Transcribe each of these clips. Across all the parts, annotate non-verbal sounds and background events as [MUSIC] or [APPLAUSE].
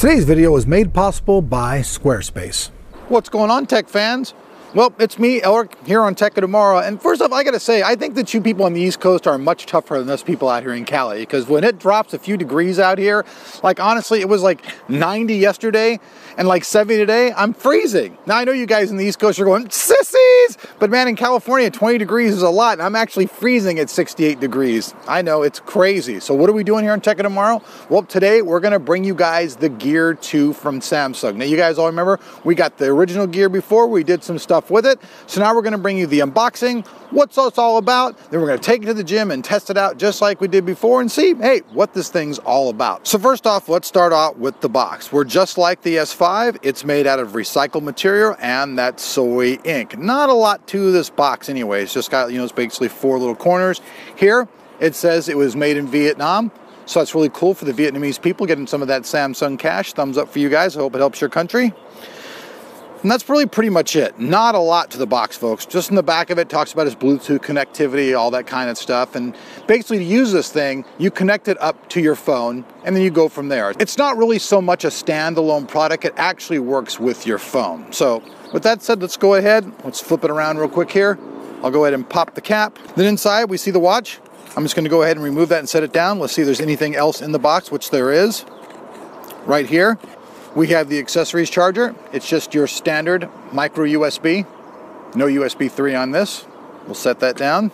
Today's video was made possible by Squarespace. What's going on, tech fans? Well, it's me, Elric, here on Tech of Tomorrow. And first off, I gotta say, I think that you people on the East Coast are much tougher than us people out here in Cali. Because when it drops a few degrees out here, like honestly, it was like 90 yesterday and like 70 today, I'm freezing. Now I know you guys in the East Coast are going, sissies! But man, in California, 20 degrees is a lot, and I'm actually freezing at 68 degrees. I know, it's crazy. So what are we doing here on Tech of Tomorrow? Well, today we're gonna bring you guys the Gear 2 from Samsung. Now you guys all remember, we got the original Gear before, we did some stuff with it. So now we're gonna bring you the unboxing, what's it's all about, then we're gonna take it to the gym and test it out just like we did before and see, hey, what this thing's all about. So first off, let's start out with the box. We're just like the S5, it's made out of recycled material and that soy ink. Not a lot to this box anyway, it's just got, you know, it's basically four little corners. Here, it says it was made in Vietnam. So that's really cool for the Vietnamese people getting some of that Samsung cash. Thumbs up for you guys. I hope it helps your country. And that's really pretty much it. Not a lot to the box, folks. Just in the back of it, talks about its Bluetooth connectivity, all that kind of stuff. And basically, to use this thing, you connect it up to your phone, and then you go from there. It's not really so much a standalone product. It actually works with your phone. So with that said, let's go ahead. Let's flip it around real quick here. I'll go ahead and pop the cap. Then inside, we see the watch. I'm just going to go ahead and remove that and set it down. Let's see if there's anything else in the box, which there is. Right here, we have the accessories charger. It's just your standard micro USB. No USB 3 on this. We'll set that down.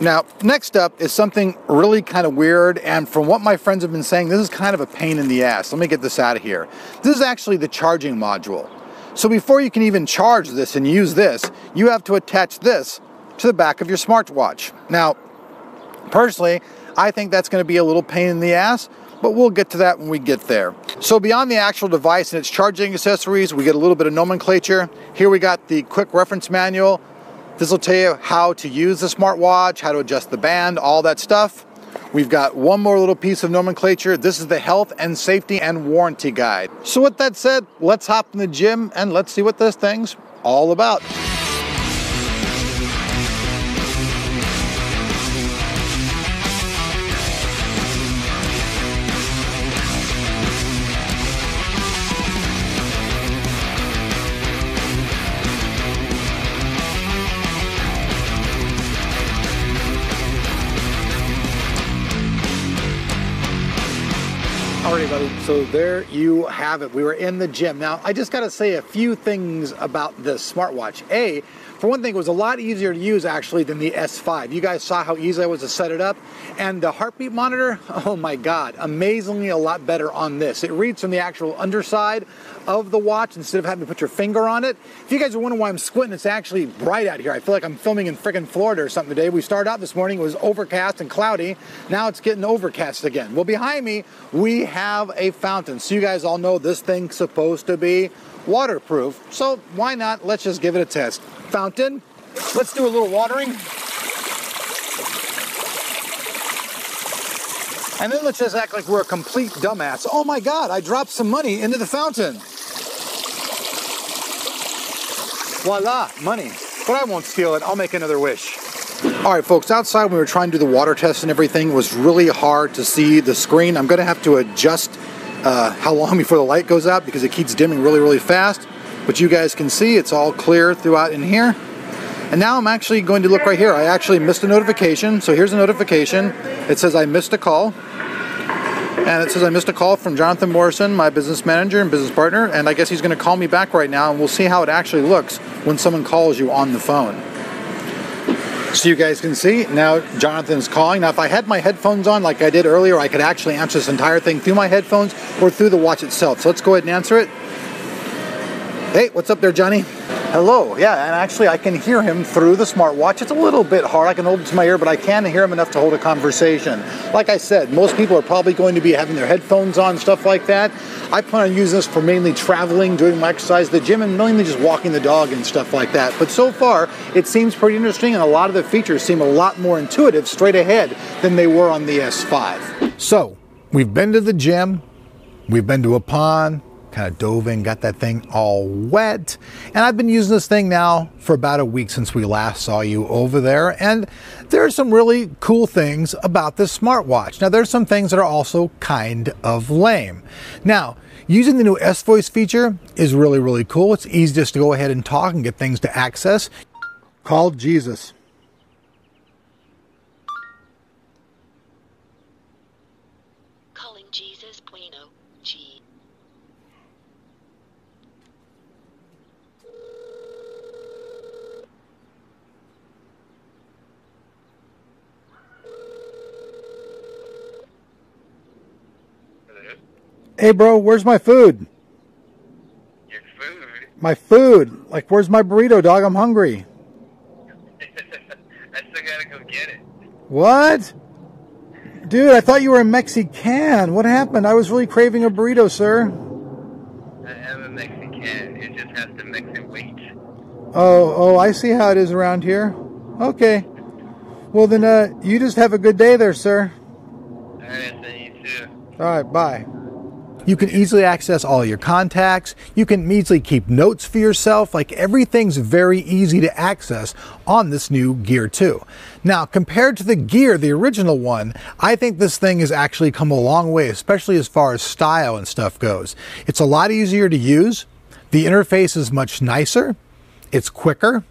Now, next up is something really kind of weird, and from what my friends have been saying, this is kind of a pain in the ass. Let me get this out of here. This is actually the charging module. So before you can even charge this and use this, you have to attach this to the back of your smartwatch. Now, personally, I think that's going to be a little pain in the ass, but we'll get to that when we get there. So beyond the actual device and its charging accessories, we get a little bit of nomenclature. Here we got the quick reference manual. This will tell you how to use the smartwatch, how to adjust the band, all that stuff. We've got one more little piece of nomenclature. This is the health and safety and warranty guide. So with that said, let's hop in the gym and let's see what this thing's all about. Buddy. So there you have it. We were in the gym. Now, I just got to say a few things about this smartwatch. A, for one thing, it was a lot easier to use actually than the S5. You guys saw how easy it was to set it up. And the heartbeat monitor, [LAUGHS] oh my God, amazingly a lot better on this. It reads from the actual underside of the watch instead of having to put your finger on it. If you guys are wondering why I'm squinting, it's actually bright out here. I feel like I'm filming in freaking Florida or something today. We started out this morning, it was overcast and cloudy. Now it's getting overcast again. Well, behind me, we have a fountain. So you guys all know this thing's supposed to be waterproof. So why not? Let's just give it a test. Fountain, let's do a little watering. And then let's just act like we're a complete dumbass. Oh my God, I dropped some money into the fountain. Voila, money. But I won't steal it, I'll make another wish. All right, folks, outside when we were trying to do the water test and everything, was really hard to see the screen. I'm gonna have to adjust uh, how long before the light goes out because it keeps dimming really, really fast. But you guys can see it's all clear throughout in here. And now I'm actually going to look right here. I actually missed a notification. So here's a notification. It says I missed a call. And it says I missed a call from Jonathan Morrison, my business manager and business partner. And I guess he's going to call me back right now. And we'll see how it actually looks when someone calls you on the phone. So you guys can see now Jonathan's calling. Now if I had my headphones on like I did earlier, I could actually answer this entire thing through my headphones or through the watch itself. So let's go ahead and answer it. Hey, what's up there, Johnny? Hello. Yeah, and actually I can hear him through the smartwatch. It's a little bit hard. I can hold it to my ear, but I can hear him enough to hold a conversation. Like I said, most people are probably going to be having their headphones on, stuff like that. I plan on using this for mainly traveling, doing my exercise, the gym, and mainly just walking the dog and stuff like that. But so far, it seems pretty interesting, and a lot of the features seem a lot more intuitive straight ahead than they were on the S5. So, we've been to the gym, we've been to a pond, kind of dove in, got that thing all wet. And I've been using this thing now for about a week since we last saw you over there. And there are some really cool things about this smartwatch. Now, there's some things that are also kind of lame. Now, Using the new S Voice feature is really, really cool. It's easy just to go ahead and talk and get things to access. Call Jesus. Calling Jesus Bueno G. Hello? Hey, bro, where's my food? Your food? My food. Like, where's my burrito, dog? I'm hungry. [LAUGHS] I still gotta go get it. What? Dude, I thought you were a Mexican. What happened? I was really craving a burrito, sir. I am a Mexican. It just has to mix it weight. Oh, oh, I see how it is around here. Okay. Well, then, uh, you just have a good day there, sir. Alright, so you too. All right, bye. You can easily access all your contacts. You can easily keep notes for yourself. Like everything's very easy to access on this new Gear 2. Now, compared to the Gear, the original one, I think this thing has actually come a long way, especially as far as style and stuff goes. It's a lot easier to use. The interface is much nicer. It's quicker.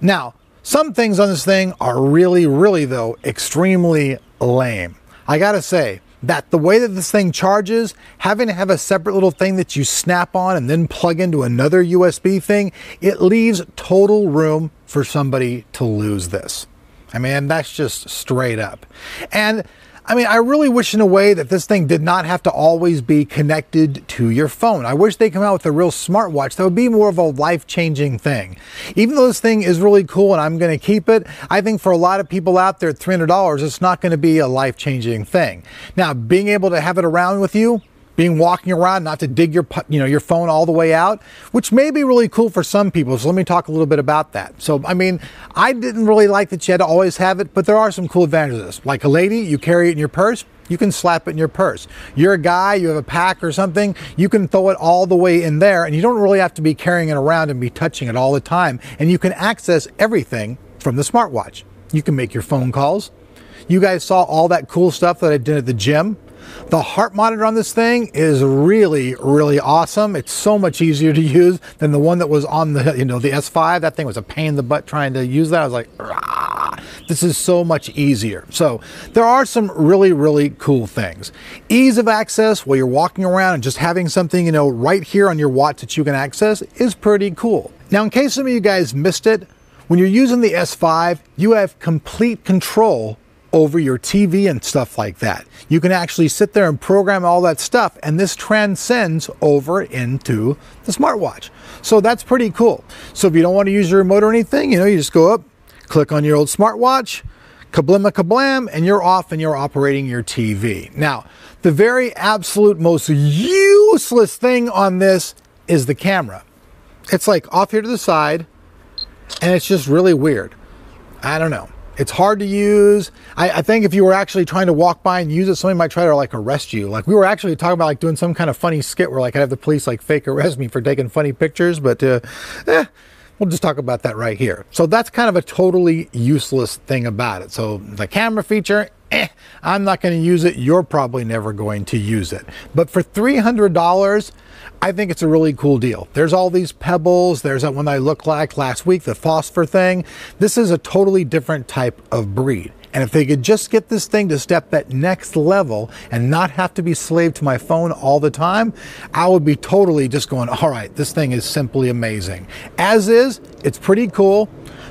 Now, some things on this thing are really, really, though, extremely lame. I gotta say that the way that this thing charges, having to have a separate little thing that you snap on and then plug into another USB thing, it leaves total room for somebody to lose this. I mean, that's just straight up. And I mean, I really wish in a way that this thing did not have to always be connected to your phone. I wish they come out with a real smartwatch that would be more of a life-changing thing. Even though this thing is really cool and I'm going to keep it, I think for a lot of people out there at $300, it's not going to be a life-changing thing. Now, being able to have it around with you, being walking around, not to dig your you know your phone all the way out, which may be really cool for some people. So let me talk a little bit about that. So I mean, I didn't really like that you had to always have it, but there are some cool advantages. Like a lady, you carry it in your purse. You can slap it in your purse. You're a guy, you have a pack or something, you can throw it all the way in there and you don't really have to be carrying it around and be touching it all the time. And you can access everything from the smartwatch. You can make your phone calls. You guys saw all that cool stuff that I did at the gym. The heart monitor on this thing is really, really awesome. It's so much easier to use than the one that was on the, you know, the S5. That thing was a pain in the butt trying to use that. I was like, "Rah." this is so much easier. So there are some really, really cool things. Ease of access while you're walking around and just having something, you know, right here on your watch that you can access is pretty cool. Now, in case some of you guys missed it, when you're using the S5, you have complete control over your TV and stuff like that. You can actually sit there and program all that stuff, and this transcends over into the smartwatch. So that's pretty cool. So if you don't want to use your remote or anything, you know, you just go up, click on your old smartwatch, kablimma kablam, and you're off and you're operating your TV. Now, the very absolute most useless thing on this is the camera. It's like off here to the side, and it's just really weird. I don't know. It's hard to use. I, I, think if you were actually trying to walk by and use it, somebody might try to like arrest you. Like we were actually talking about like doing some kind of funny skit where like I'd have the police like fake arrest me for taking funny pictures, but uh, eh, we'll just talk about that right here. So that's kind of a totally useless thing about it. So the camera feature, eh, I'm not going to use it. You're probably never going to use it. But for $300, I think it's a really cool deal. There's all these pebbles. There's that one I looked like last week, the phosphor thing. This is a totally different type of breed. And if they could just get this thing to step that next level and not have to be slave to my phone all the time, I would be totally just going, all right, this thing is simply amazing. As is, it's pretty cool.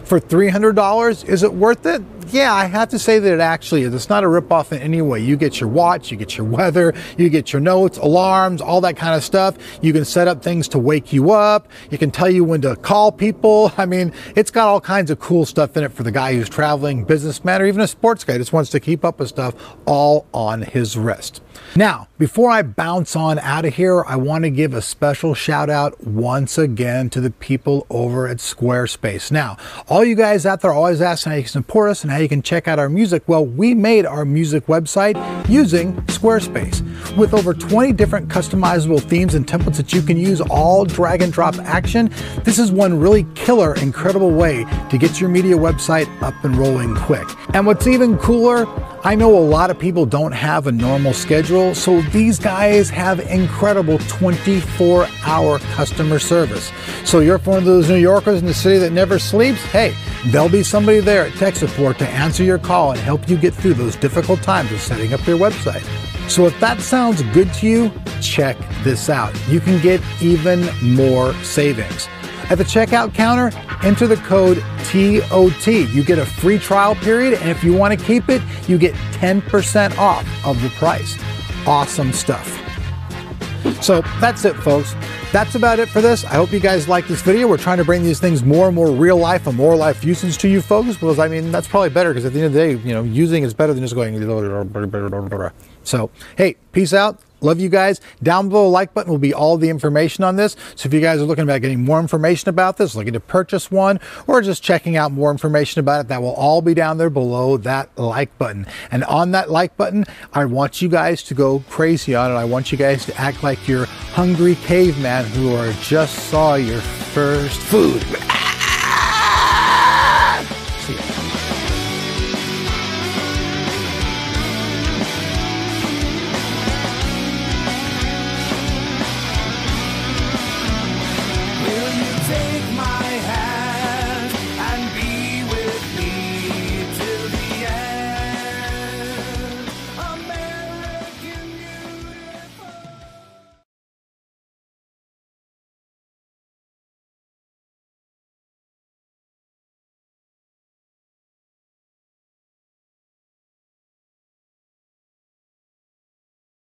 For $300, is it worth it? Yeah, I have to say that it actually is. It's not a ripoff in any way. You get your watch, you get your weather, you get your notes, alarms, all that kind of stuff. You can set up things to wake you up. You can tell you when to call people. [LAUGHS] I mean, it's got all kinds of cool stuff in it for the guy who's traveling, businessman, or even a sports guy just wants to keep up with stuff all on his wrist. Now, before I bounce on out of here, I want to give a special shout out once again to the people over at Squarespace. Now, all you guys out there always asking how you can support us and how you can check out our music. Well, we made our music website using Squarespace with over 20 different customizable themes and templates that you can use all drag and drop action. This is one really killer, incredible way to get your media website up and rolling quick. And what's even cooler, I know a lot of people don't have a normal schedule, so these guys have incredible 24 hour customer service. So you're one of those New Yorkers in the city that never sleeps? Hey, there'll be somebody there at tech support to answer your call and help you get through those difficult times of setting up your website. So if that sounds good to you, check this out. You can get even more savings. At the checkout counter, enter the code TOT. You get a free trial period, and if you want to keep it, you get 10% off of the price. Awesome stuff. So that's it, folks. That's about it for this. I hope you guys like this video. We're trying to bring these things more and more real life and more life usage to you folks because I mean that's probably better because at the end of the day, you know, using is better than just going. So hey, peace out. Love you guys. Down below the like button will be all the information on this. So if you guys are looking about getting more information about this, looking to purchase one, or just checking out more information about it, that will all be down there below that like button. And on that like button, I want you guys to go crazy on it. I want you guys to act like you're hungry caveman who are just saw your first food.